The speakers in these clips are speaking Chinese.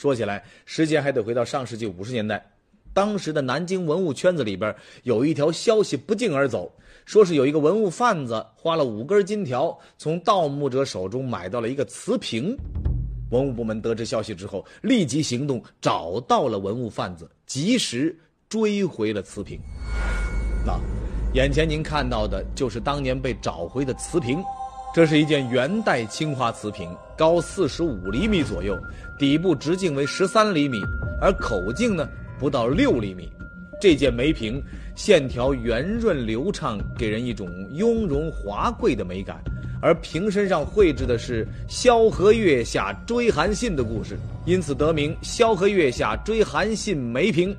说起来，时间还得回到上世纪五十年代，当时的南京文物圈子里边有一条消息不胫而走，说是有一个文物贩子花了五根金条，从盗墓者手中买到了一个瓷瓶。文物部门得知消息之后，立即行动，找到了文物贩子，及时追回了瓷瓶。那，眼前您看到的就是当年被找回的瓷瓶。这是一件元代青花瓷瓶，高四十五厘米左右，底部直径为十三厘米，而口径呢不到六厘米。这件梅瓶线条圆润流畅，给人一种雍容华贵的美感。而瓶身上绘制的是萧何月下追韩信的故事，因此得名“萧何月下追韩信梅瓶”。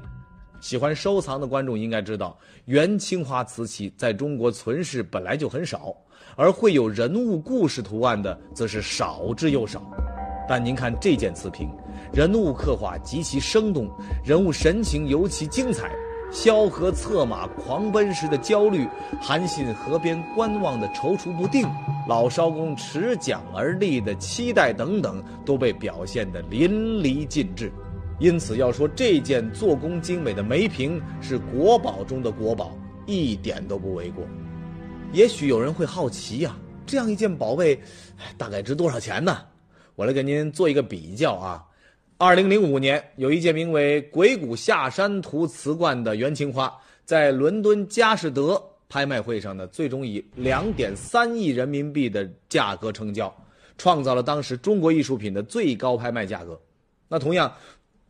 喜欢收藏的观众应该知道，元青花瓷器在中国存世本来就很少。而会有人物故事图案的，则是少之又少。但您看这件瓷瓶，人物刻画极其生动，人物神情尤其精彩。萧何策马狂奔时的焦虑，韩信河边观望的踌躇不定，老艄公持桨而立的期待等等，都被表现得淋漓尽致。因此，要说这件做工精美的梅瓶是国宝中的国宝，一点都不为过。也许有人会好奇呀，这样一件宝贝，大概值多少钱呢？我来给您做一个比较啊。二零零五年，有一件名为《鬼谷下山图》瓷罐的元青花，在伦敦佳士得拍卖会上呢，最终以两点三亿人民币的价格成交，创造了当时中国艺术品的最高拍卖价格。那同样，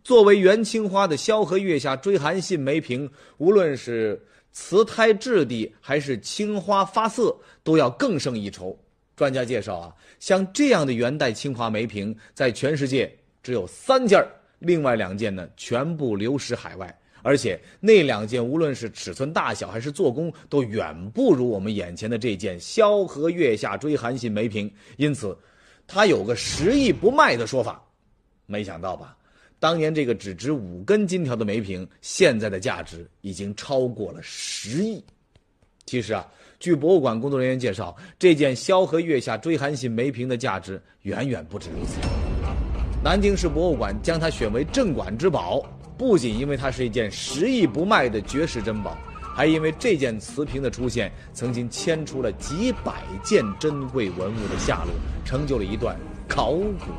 作为元青花的萧何月下追韩信梅瓶，无论是。瓷胎质地还是青花发色都要更胜一筹。专家介绍啊，像这样的元代青花梅瓶，在全世界只有三件另外两件呢全部流失海外。而且那两件无论是尺寸大小还是做工，都远不如我们眼前的这件萧何月下追韩信梅瓶。因此，它有个十亿不卖的说法。没想到吧？当年这个只值五根金条的梅瓶，现在的价值已经超过了十亿。其实啊，据博物馆工作人员介绍，这件萧何月下追韩信梅瓶的价值远远不止如此。南京市博物馆将它选为镇馆之宝，不仅因为它是一件十亿不卖的绝世珍宝，还因为这件瓷瓶的出现，曾经牵出了几百件珍贵文物的下落，成就了一段考古。